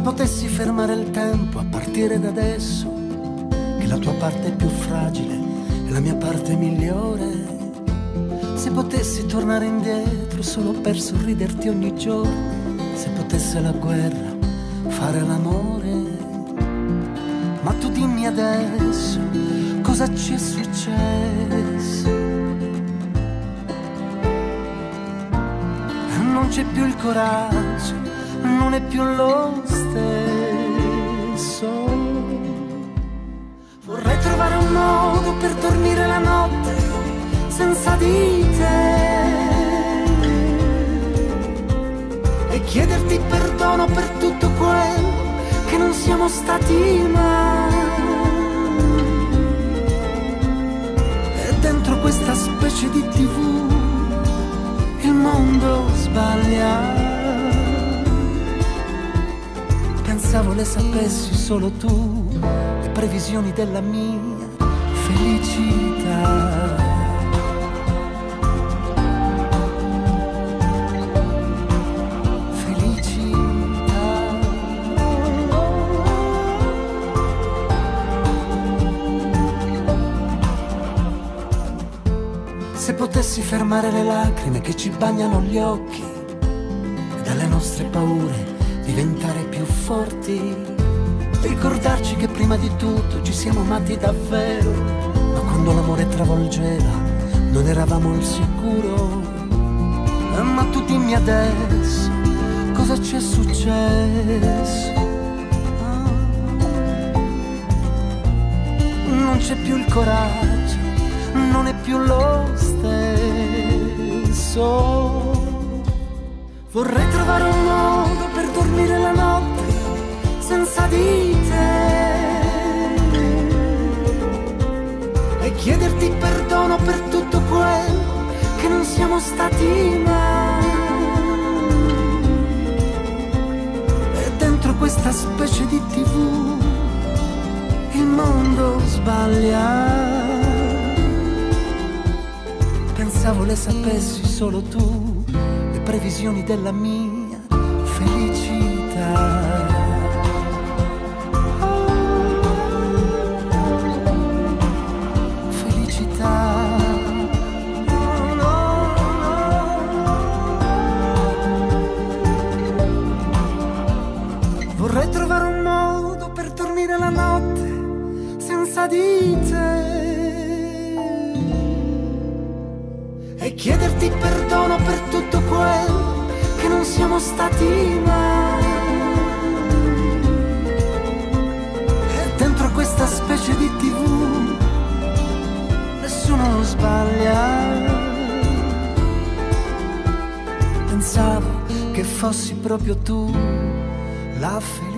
potessi fermare il tempo a partire da adesso, che la tua parte è più fragile e la mia parte migliore. Se potessi tornare indietro solo per sorriderti ogni giorno, se potesse la guerra fare l'amore. Ma tu dimmi adesso cosa ci è successo. Non c'è più il coraggio, non è più lo stesso. Vorrei trovare un modo per dormire la notte senza di te. E chiederti perdono per tutto quello che non siamo stati mai. Pensavo le sapessi solo tu, le previsioni della mia felicità. Se potessi fermare le lacrime che ci bagnano gli occhi e dalle nostre paure diventare più forti, ricordarci che prima di tutto ci siamo amati davvero, ma quando l'amore travolgeva non eravamo al sicuro. Ma tu dimmi adesso cosa ci è successo. Non c'è più il coraggio, non è più lo stesso. Vorrei trovare un modo di te. E chiederti perdono per tutto quello che non siamo stati mai. E dentro questa specie di tv il mondo sbaglia. Pensavo le sapessi solo tu, le previsioni della mia Felicità. Vorrei trovare un modo per dormire la notte senza di te. E chiederti perdono per tutto quello che non siamo stati Pensavo che fossi proprio tu la felicità.